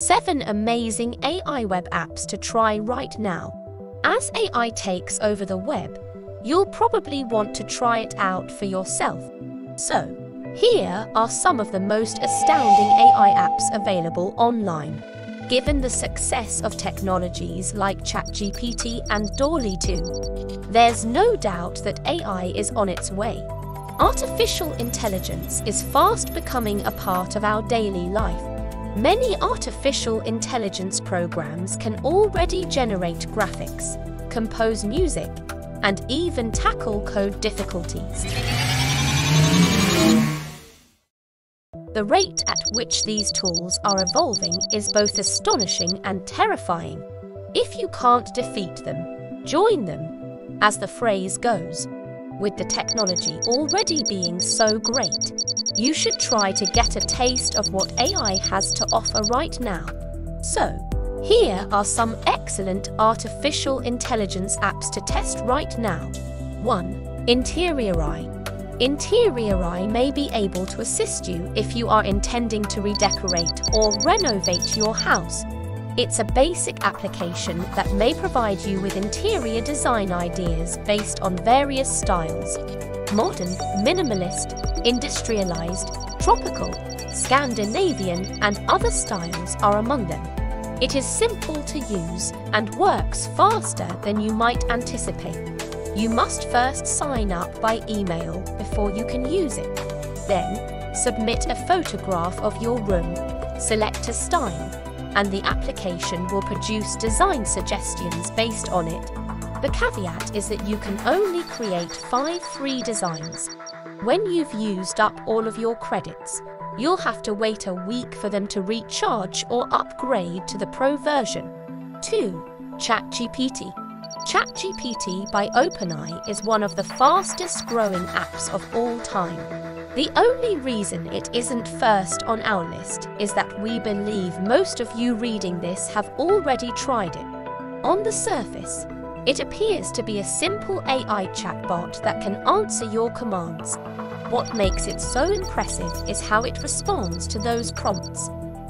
7 amazing AI web apps to try right now. As AI takes over the web, you'll probably want to try it out for yourself. So, here are some of the most astounding AI apps available online. Given the success of technologies like ChatGPT and DALL-E 2, there's no doubt that AI is on its way. Artificial intelligence is fast becoming a part of our daily life. Many artificial intelligence programs can already generate graphics, compose music, and even tackle code difficulties. The rate at which these tools are evolving is both astonishing and terrifying. If you can't defeat them, join them, as the phrase goes. With the technology already being so great, you should try to get a taste of what AI has to offer right now. So, here are some excellent artificial intelligence apps to test right now. 1. Interiori Interiori may be able to assist you if you are intending to redecorate or renovate your house. It's a basic application that may provide you with interior design ideas based on various styles. Modern, minimalist, industrialized, tropical, Scandinavian and other styles are among them. It is simple to use and works faster than you might anticipate. You must first sign up by email before you can use it. Then, submit a photograph of your room, select a style, and the application will produce design suggestions based on it. The caveat is that you can only create five free designs. When you've used up all of your credits, you'll have to wait a week for them to recharge or upgrade to the Pro version. 2. ChatGPT ChatGPT by OpenAI is one of the fastest growing apps of all time. The only reason it isn't first on our list is that we believe most of you reading this have already tried it. On the surface, it appears to be a simple AI chatbot that can answer your commands. What makes it so impressive is how it responds to those prompts.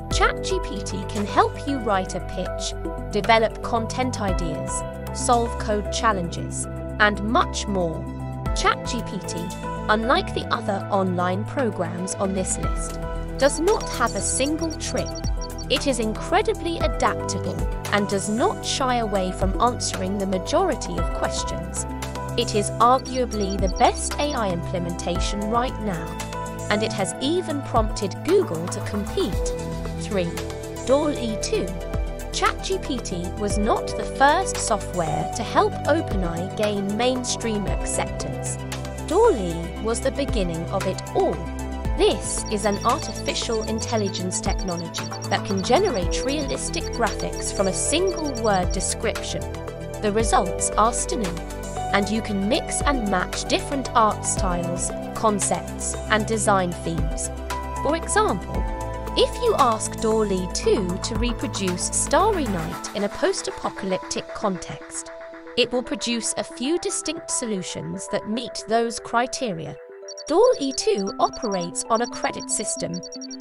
ChatGPT can help you write a pitch, develop content ideas, solve code challenges, and much more. ChatGPT, unlike the other online programs on this list, does not have a single trick. It is incredibly adaptable and does not shy away from answering the majority of questions. It is arguably the best AI implementation right now, and it has even prompted Google to compete. 3. DALL-E 2 ChatGPT was not the first software to help OpenAI gain mainstream acceptance. DALL-E was the beginning of it all. This is an artificial intelligence technology that can generate realistic graphics from a single word description. The results are stunning, and you can mix and match different art styles, concepts, and design themes. For example, if you ask DALL-E 2 to reproduce Starry Night in a post-apocalyptic context, it will produce a few distinct solutions that meet those criteria. DALL-E 2 operates on a credit system,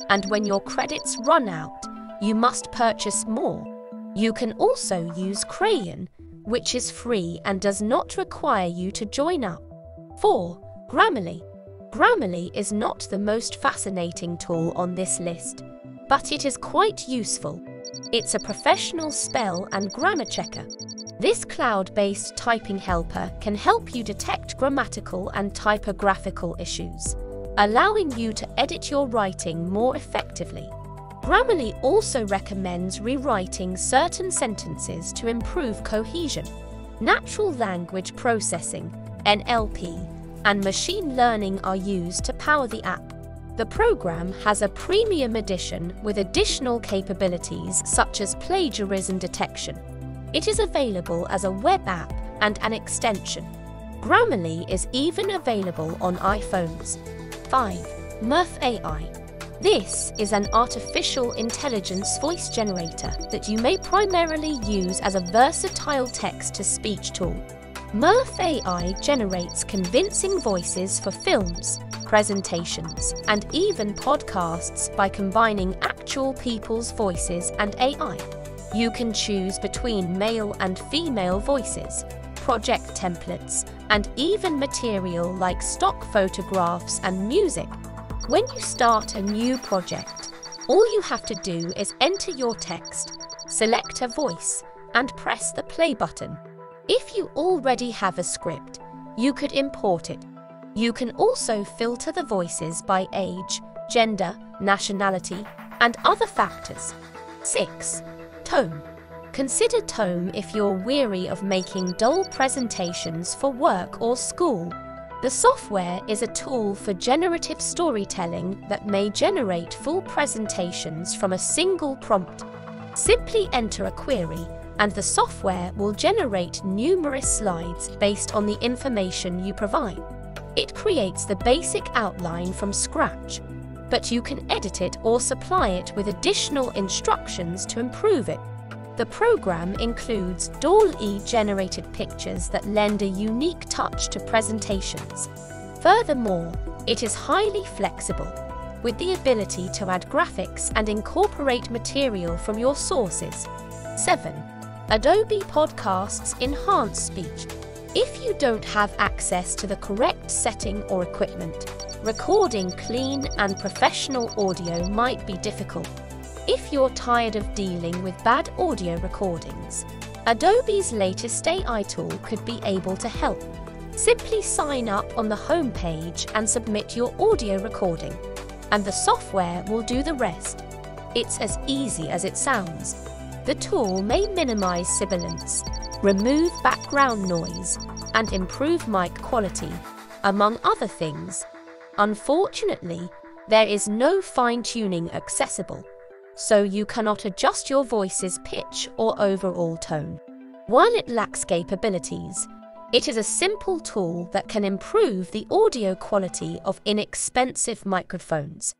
and when your credits run out, you must purchase more. You can also use Craiyon, which is free and does not require you to join up. 4. Grammarly Grammarly is not the most fascinating tool on this list, but it is quite useful. It's a professional spell and grammar checker. This cloud-based typing helper can help you detect grammatical and typographical issues, allowing you to edit your writing more effectively. Grammarly also recommends rewriting certain sentences to improve cohesion. Natural language processing, NLP, and machine learning are used to power the app. The program has a premium edition with additional capabilities such as plagiarism detection. It is available as a web app and an extension. Grammarly is even available on iPhones. 5. Murf AI. This is an artificial intelligence voice generator that you may primarily use as a versatile text to speech tool. Murf AI generates convincing voices for films, presentations, and even podcasts by combining actual people's voices and AI. You can choose between male and female voices, project templates, and even material like stock photographs and music. When you start a new project, all you have to do is enter your text, select a voice, and press the play button. If you already have a script, you could import it. You can also filter the voices by age, gender, nationality, and other factors. 6. Tome. Consider Tome if you're weary of making dull presentations for work or school. The software is a tool for generative storytelling that may generate full presentations from a single prompt. Simply enter a query and the software will generate numerous slides based on the information you provide. It creates the basic outline from scratch, but you can edit it or supply it with additional instructions to improve it. The program includes DALL-E generated pictures that lend a unique touch to presentations. Furthermore, it is highly flexible, with the ability to add graphics and incorporate material from your sources. 7. Adobe Podcasts Enhance Speech. If you don't have access to the correct setting or equipment, recording clean and professional audio might be difficult. If you're tired of dealing with bad audio recordings, Adobe's latest AI tool could be able to help. Simply sign up on the home page and submit your audio recording, and the software will do the rest. It's as easy as it sounds. The tool may minimize sibilance, remove background noise, and improve mic quality, among other things. Unfortunately, there is no fine-tuning accessible, so you cannot adjust your voice's pitch or overall tone. While it lacks capabilities, it is a simple tool that can improve the audio quality of inexpensive microphones.